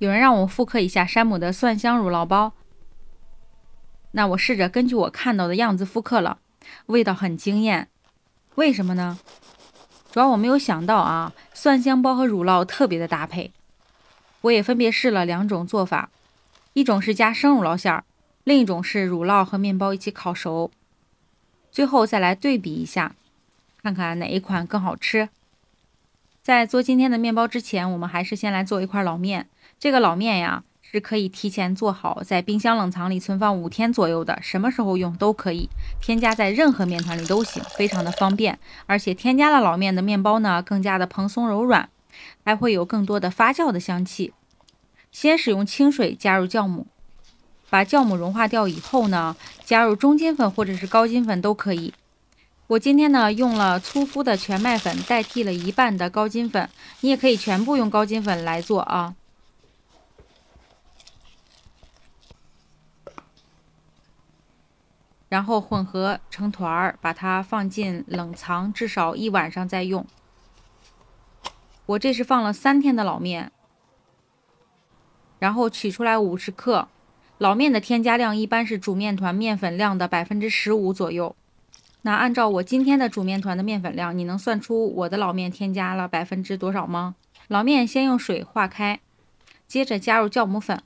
有人让我复刻一下山姆的蒜香乳酪包，那我试着根据我看到的样子复刻了，味道很惊艳。为什么呢？主要我没有想到啊，蒜香包和乳酪特别的搭配。我也分别试了两种做法，一种是加生乳酪馅儿，另一种是乳酪和面包一起烤熟。最后再来对比一下，看看哪一款更好吃。在做今天的面包之前，我们还是先来做一块老面。这个老面呀，是可以提前做好，在冰箱冷藏里存放五天左右的，什么时候用都可以，添加在任何面团里都行，非常的方便。而且添加了老面的面包呢，更加的蓬松柔软，还会有更多的发酵的香气。先使用清水加入酵母。把酵母融化掉以后呢，加入中筋粉或者是高筋粉都可以。我今天呢用了粗麸的全麦粉代替了一半的高筋粉，你也可以全部用高筋粉来做啊。然后混合成团儿，把它放进冷藏至少一晚上再用。我这是放了三天的老面，然后取出来五十克。老面的添加量一般是煮面团面粉量的百分之十五左右。那按照我今天的煮面团的面粉量，你能算出我的老面添加了百分之多少吗？老面先用水化开，接着加入酵母粉。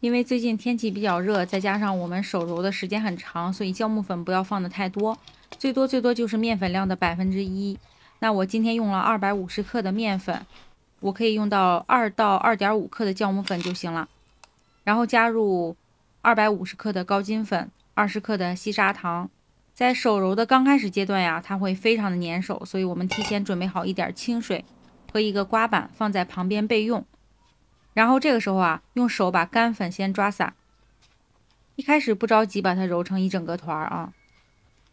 因为最近天气比较热，再加上我们手揉的时间很长，所以酵母粉不要放的太多，最多最多就是面粉量的百分之一。那我今天用了二百五十克的面粉，我可以用到二到二点五克的酵母粉就行了，然后加入。二百五十克的高筋粉，二十克的细砂糖，在手揉的刚开始阶段呀，它会非常的粘手，所以我们提前准备好一点清水和一个刮板放在旁边备用。然后这个时候啊，用手把干粉先抓散，一开始不着急把它揉成一整个团儿啊，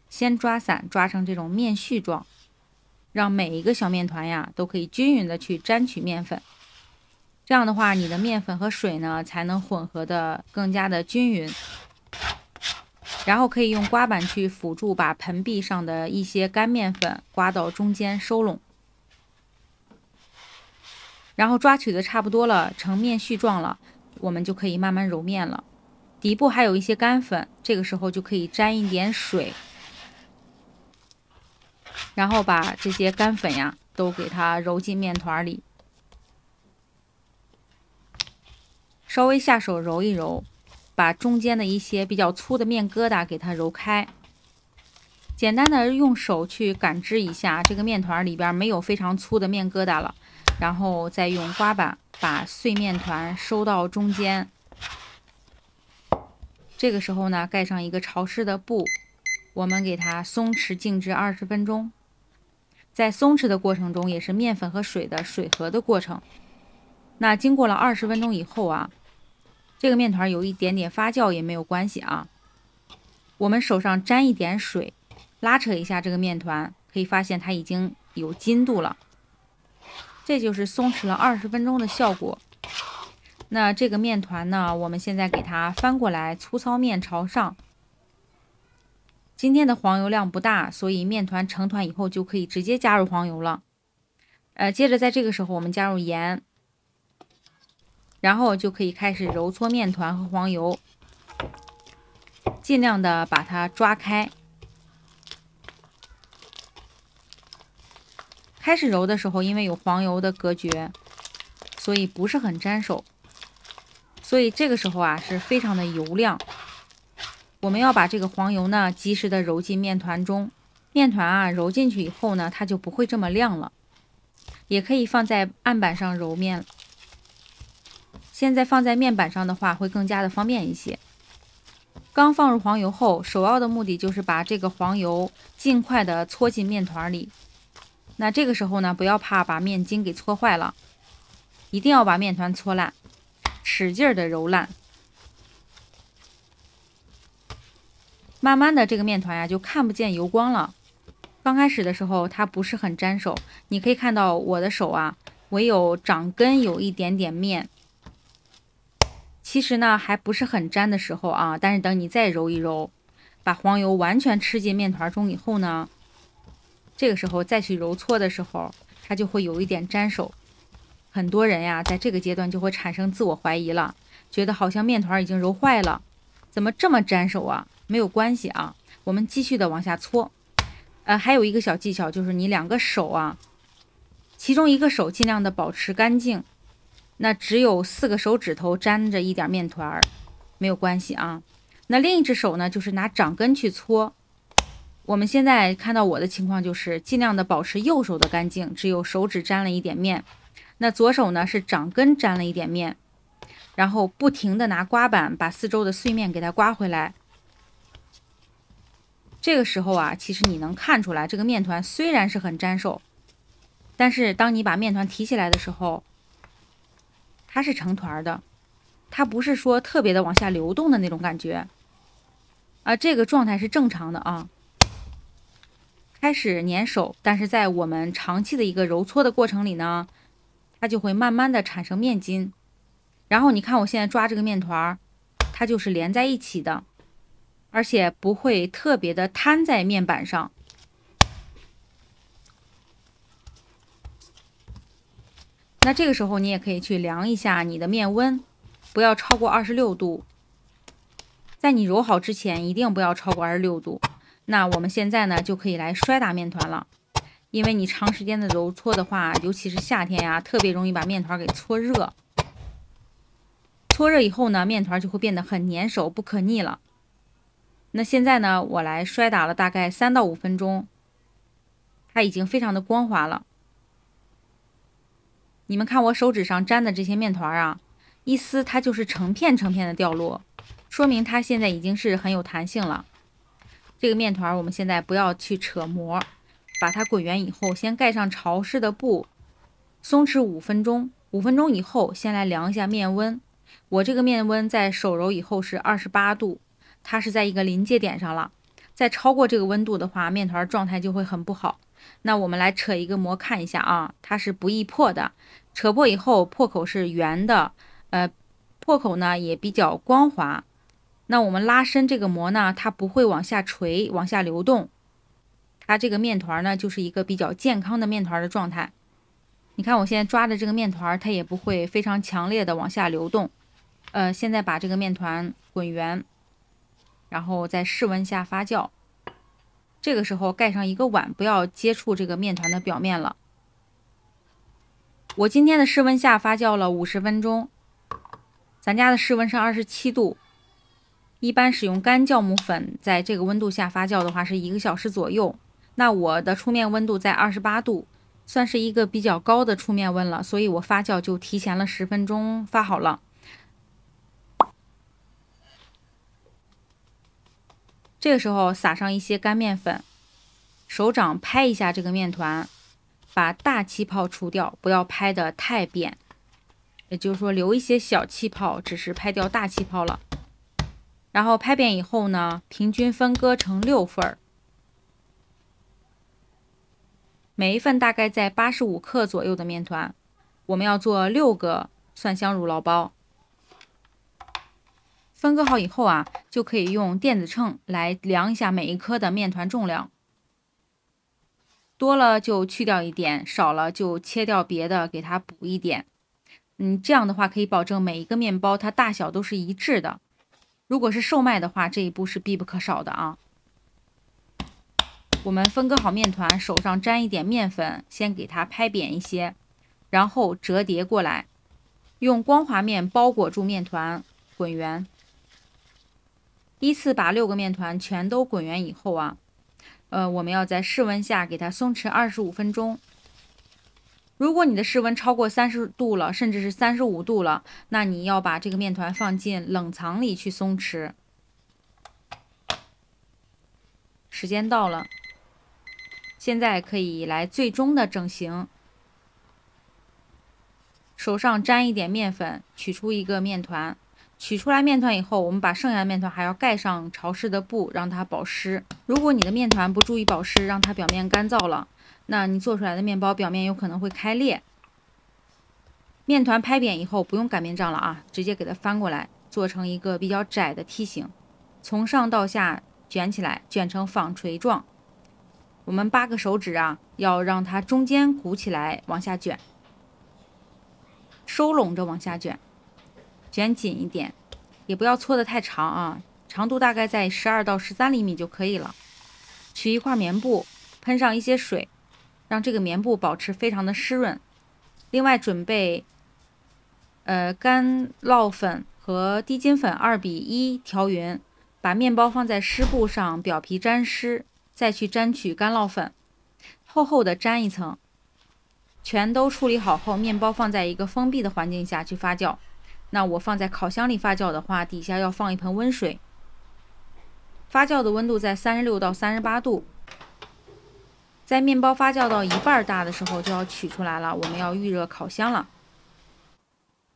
先抓散，抓成这种面絮状，让每一个小面团呀都可以均匀的去沾取面粉。这样的话，你的面粉和水呢才能混合的更加的均匀。然后可以用刮板去辅助，把盆壁上的一些干面粉刮到中间收拢。然后抓取的差不多了，成面絮状了，我们就可以慢慢揉面了。底部还有一些干粉，这个时候就可以沾一点水，然后把这些干粉呀都给它揉进面团里。稍微下手揉一揉，把中间的一些比较粗的面疙瘩给它揉开。简单的用手去感知一下，这个面团里边没有非常粗的面疙瘩了，然后再用刮板把碎面团收到中间。这个时候呢，盖上一个潮湿的布，我们给它松弛静置二十分钟。在松弛的过程中，也是面粉和水的水合的过程。那经过了二十分钟以后啊。这个面团有一点点发酵也没有关系啊。我们手上沾一点水，拉扯一下这个面团，可以发现它已经有筋度了。这就是松弛了二十分钟的效果。那这个面团呢，我们现在给它翻过来，粗糙面朝上。今天的黄油量不大，所以面团成团以后就可以直接加入黄油了。呃，接着在这个时候我们加入盐。然后就可以开始揉搓面团和黄油，尽量的把它抓开。开始揉的时候，因为有黄油的隔绝，所以不是很粘手。所以这个时候啊，是非常的油亮。我们要把这个黄油呢，及时的揉进面团中。面团啊，揉进去以后呢，它就不会这么亮了。也可以放在案板上揉面。现在放在面板上的话，会更加的方便一些。刚放入黄油后，首要的目的就是把这个黄油尽快的搓进面团里。那这个时候呢，不要怕把面筋给搓坏了，一定要把面团搓烂，使劲的揉烂。慢慢的，这个面团呀就看不见油光了。刚开始的时候，它不是很粘手，你可以看到我的手啊，唯有掌根有一点点面。其实呢，还不是很粘的时候啊，但是等你再揉一揉，把黄油完全吃进面团中以后呢，这个时候再去揉搓的时候，它就会有一点粘手，很多人呀，在这个阶段就会产生自我怀疑了，觉得好像面团已经揉坏了，怎么这么粘手啊？没有关系啊，我们继续的往下搓。呃，还有一个小技巧就是你两个手啊，其中一个手尽量的保持干净，那只有四个手指头沾着一点面团儿，没有关系啊。那另一只手呢，就是拿掌根去搓。我们现在看到我的情况就是尽量的保持右手的干净，只有手指沾了一点面。那左手呢是掌根沾了一点面，然后不停的拿刮板把四周的碎面给它刮回来。这个时候啊，其实你能看出来，这个面团虽然是很粘手，但是当你把面团提起来的时候，它是成团的，它不是说特别的往下流动的那种感觉。啊，这个状态是正常的啊。开始粘手，但是在我们长期的一个揉搓的过程里呢，它就会慢慢的产生面筋。然后你看我现在抓这个面团，它就是连在一起的，而且不会特别的摊在面板上。那这个时候你也可以去量一下你的面温，不要超过二十六度。在你揉好之前，一定不要超过二十六度。那我们现在呢，就可以来摔打面团了，因为你长时间的揉搓的话，尤其是夏天呀，特别容易把面团给搓热。搓热以后呢，面团就会变得很粘手，不可逆了。那现在呢，我来摔打了大概三到五分钟，它已经非常的光滑了。你们看我手指上粘的这些面团啊，一撕它就是成片成片的掉落，说明它现在已经是很有弹性了。这个面团我们现在不要去扯膜，把它滚圆以后，先盖上潮湿的布，松弛五分钟。五分钟以后，先来量一下面温。我这个面温在手揉以后是二十八度，它是在一个临界点上了。再超过这个温度的话，面团状态就会很不好。那我们来扯一个膜看一下啊，它是不易破的。扯破以后，破口是圆的，呃，破口呢也比较光滑。那我们拉伸这个膜呢，它不会往下垂、往下流动，它这个面团呢就是一个比较健康的面团的状态。你看我现在抓的这个面团，它也不会非常强烈的往下流动。呃，现在把这个面团滚圆，然后在室温下发酵。这个时候盖上一个碗，不要接触这个面团的表面了。我今天的室温下发酵了五十分钟，咱家的室温是二十七度。一般使用干酵母粉，在这个温度下发酵的话是一个小时左右。那我的出面温度在二十八度，算是一个比较高的出面温了，所以我发酵就提前了十分钟发好了。这个时候撒上一些干面粉，手掌拍一下这个面团，把大气泡除掉，不要拍的太扁，也就是说留一些小气泡，只是拍掉大气泡了。然后拍扁以后呢，平均分割成六份儿，每一份大概在八十五克左右的面团，我们要做六个蒜香乳酪包。分割好以后啊，就可以用电子秤来量一下每一颗的面团重量，多了就去掉一点，少了就切掉别的，给它补一点。嗯，这样的话可以保证每一个面包它大小都是一致的。如果是售卖的话，这一步是必不可少的啊。我们分割好面团，手上沾一点面粉，先给它拍扁一些，然后折叠过来，用光滑面包裹住面团，滚圆。依次把六个面团全都滚圆以后啊，呃，我们要在室温下给它松弛二十五分钟。如果你的室温超过三十度了，甚至是三十五度了，那你要把这个面团放进冷藏里去松弛。时间到了，现在可以来最终的整形。手上沾一点面粉，取出一个面团。取出来面团以后，我们把剩下的面团还要盖上潮湿的布，让它保湿。如果你的面团不注意保湿，让它表面干燥了。那你做出来的面包表面有可能会开裂。面团拍扁以后，不用擀面杖了啊，直接给它翻过来，做成一个比较窄的梯形，从上到下卷起来，卷成纺锤状。我们八个手指啊，要让它中间鼓起来往下卷。收拢着往下卷，卷紧一点，也不要搓得太长啊，长度大概在十二到十三厘米就可以了。取一块棉布，喷上一些水，让这个棉布保持非常的湿润。另外准备，呃，干酪粉和低筋粉二比一调匀，把面包放在湿布上，表皮沾湿，再去沾取干酪粉，厚厚的沾一层。全都处理好后，面包放在一个封闭的环境下去发酵。那我放在烤箱里发酵的话，底下要放一盆温水，发酵的温度在三十六到三十八度。在面包发酵到一半大的时候，就要取出来了。我们要预热烤箱了。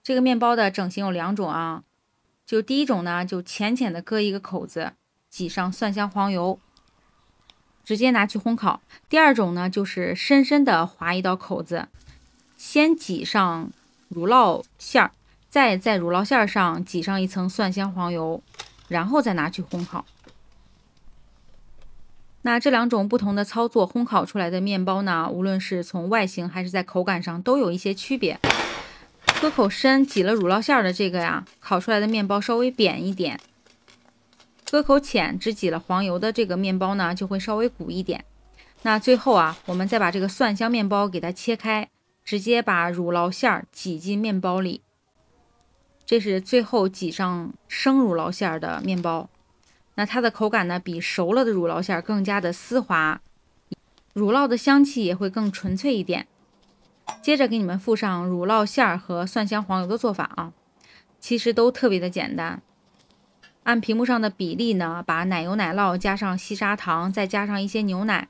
这个面包的整形有两种啊，就第一种呢，就浅浅的割一个口子，挤上蒜香黄油。直接拿去烘烤。第二种呢，就是深深的划一道口子，先挤上乳酪馅儿，再在乳酪馅上挤上一层蒜香黄油，然后再拿去烘烤。那这两种不同的操作，烘烤出来的面包呢，无论是从外形还是在口感上，都有一些区别。割口深挤了乳酪馅的这个呀，烤出来的面包稍微扁一点。割口浅，只挤了黄油的这个面包呢，就会稍微鼓一点。那最后啊，我们再把这个蒜香面包给它切开，直接把乳酪馅挤进面包里。这是最后挤上生乳酪馅儿的面包。那它的口感呢，比熟了的乳酪馅儿更加的丝滑，乳酪的香气也会更纯粹一点。接着给你们附上乳酪馅儿和蒜香黄油的做法啊，其实都特别的简单。按屏幕上的比例呢，把奶油奶酪加上细砂糖，再加上一些牛奶，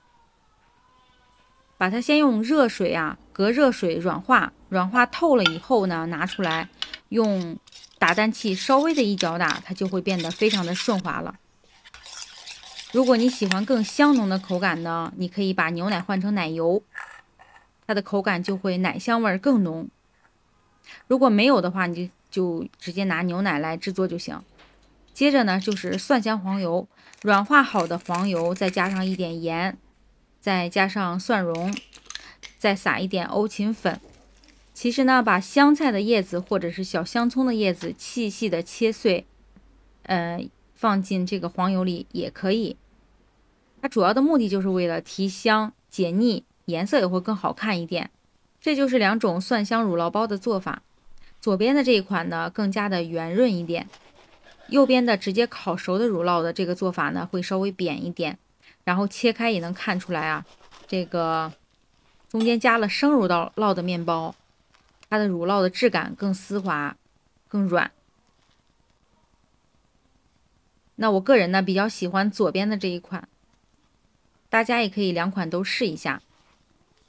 把它先用热水啊隔热水软化，软化透了以后呢，拿出来用打蛋器稍微的一搅打，它就会变得非常的顺滑了。如果你喜欢更香浓的口感呢，你可以把牛奶换成奶油，它的口感就会奶香味更浓。如果没有的话，你就就直接拿牛奶来制作就行。接着呢，就是蒜香黄油，软化好的黄油，再加上一点盐，再加上蒜蓉，再撒一点欧芹粉。其实呢，把香菜的叶子或者是小香葱的叶子细细的切碎，呃，放进这个黄油里也可以。它主要的目的就是为了提香解腻，颜色也会更好看一点。这就是两种蒜香乳酪包的做法。左边的这一款呢，更加的圆润一点。右边的直接烤熟的乳酪的这个做法呢，会稍微扁一点，然后切开也能看出来啊，这个中间加了生乳酪酪的面包，它的乳酪的质感更丝滑、更软。那我个人呢比较喜欢左边的这一款，大家也可以两款都试一下，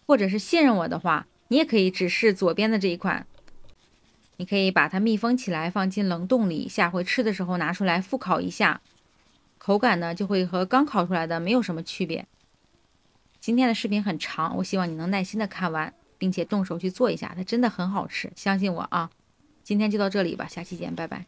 或者是信任我的话，你也可以只试左边的这一款。你可以把它密封起来，放进冷冻里，下回吃的时候拿出来复烤一下，口感呢就会和刚烤出来的没有什么区别。今天的视频很长，我希望你能耐心的看完，并且动手去做一下，它真的很好吃，相信我啊！今天就到这里吧，下期见，拜拜。